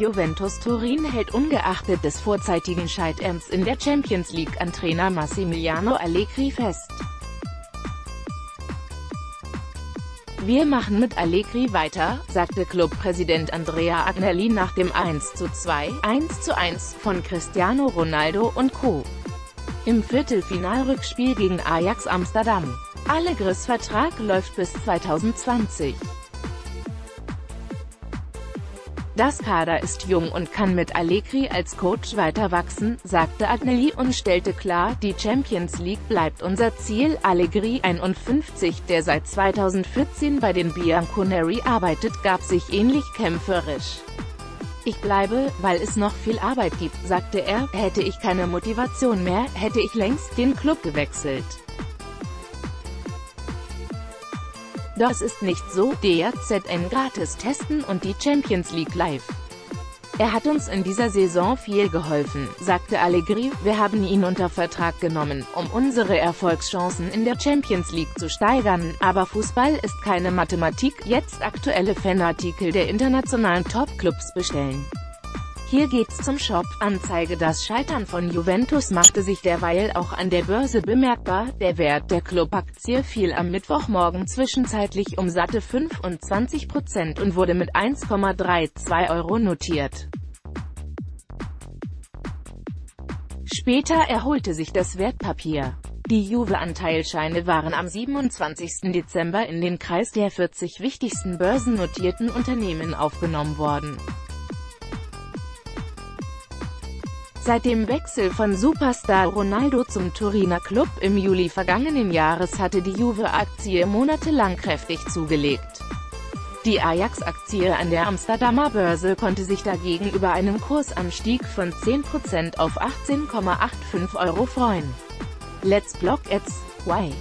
Juventus Turin hält ungeachtet des vorzeitigen Scheiterns in der Champions League an Trainer Massimiliano Allegri fest. Wir machen mit Allegri weiter, sagte Clubpräsident Andrea Agnelli nach dem 1:2, 1:1 von Cristiano Ronaldo und Co. Im Viertelfinalrückspiel gegen Ajax Amsterdam. Allegris Vertrag läuft bis 2020. Das Kader ist jung und kann mit Allegri als Coach weiter wachsen, sagte Agnelli und stellte klar, die Champions League bleibt unser Ziel. Allegri 51, der seit 2014 bei den Bianconeri arbeitet, gab sich ähnlich kämpferisch. Ich bleibe, weil es noch viel Arbeit gibt, sagte er, hätte ich keine Motivation mehr, hätte ich längst den Club gewechselt. Das ist nicht so, DRZN gratis testen und die Champions League live. Er hat uns in dieser Saison viel geholfen, sagte Allegri, wir haben ihn unter Vertrag genommen, um unsere Erfolgschancen in der Champions League zu steigern, aber Fußball ist keine Mathematik, jetzt aktuelle Fanartikel der internationalen Top-Clubs bestellen. Hier geht's zum Shop. Anzeige Das Scheitern von Juventus machte sich derweil auch an der Börse bemerkbar. Der Wert der Clubaktie fiel am Mittwochmorgen zwischenzeitlich um satte 25% und wurde mit 1,32 Euro notiert. Später erholte sich das Wertpapier. Die Juve-Anteilscheine waren am 27. Dezember in den Kreis der 40 wichtigsten börsennotierten Unternehmen aufgenommen worden. Seit dem Wechsel von Superstar Ronaldo zum Turiner Club im Juli vergangenen Jahres hatte die Juve-Aktie monatelang kräftig zugelegt. Die Ajax-Aktie an der Amsterdamer Börse konnte sich dagegen über einen Kursanstieg von 10% auf 18,85 Euro freuen. Let's Block Ads. Why?